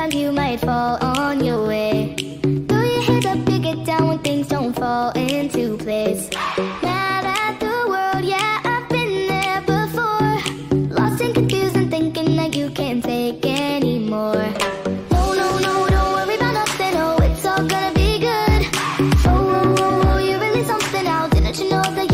sometimes you might fall on your way. Throw your hands up, you get down when things don't fall into place. Mad at the world, yeah, I've been there before. Lost and confused and thinking that you can't take anymore. No, no, no, don't worry about nothing, oh, it's all gonna be good. Oh, oh, oh, oh you're really something now, didn't you know that